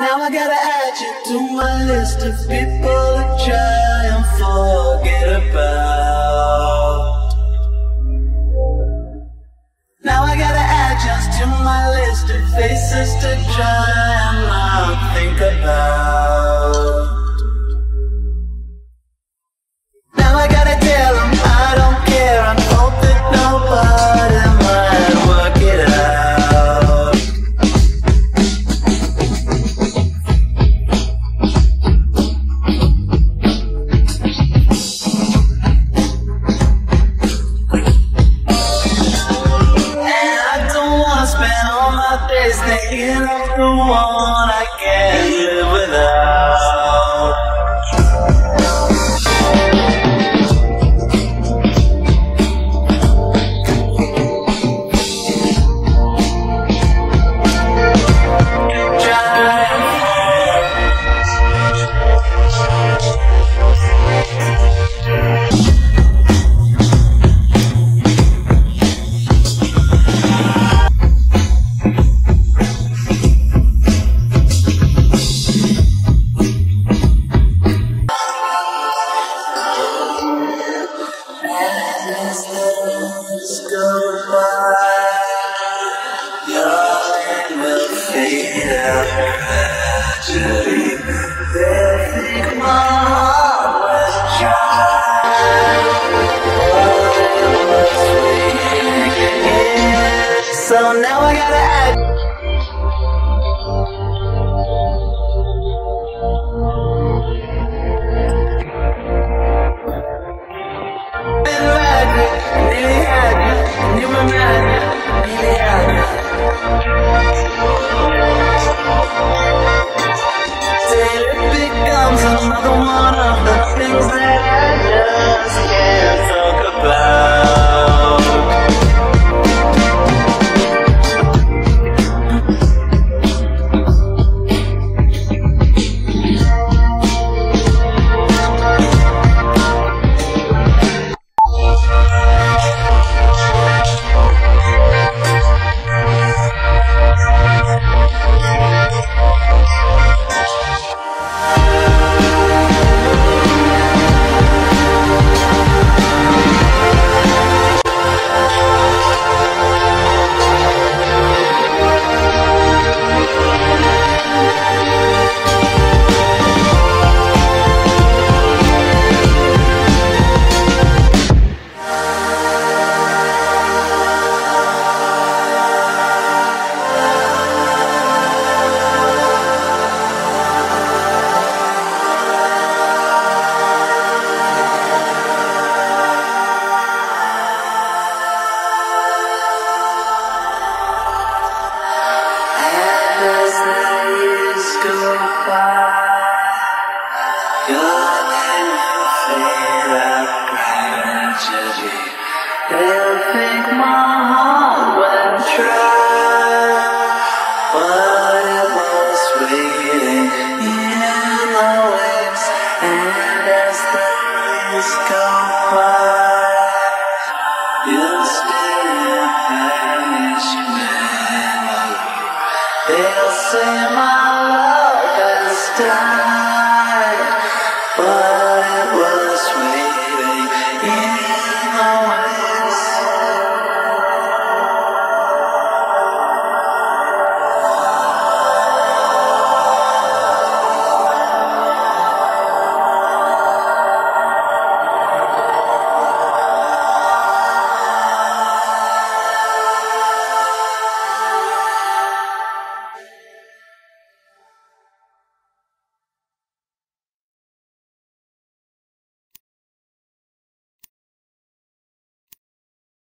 Now I gotta add you to my list of people to try and forget about. Now I gotta add just to my list of faces to try and not think about. their tragedy, their stigma. comes another one of say my love has died.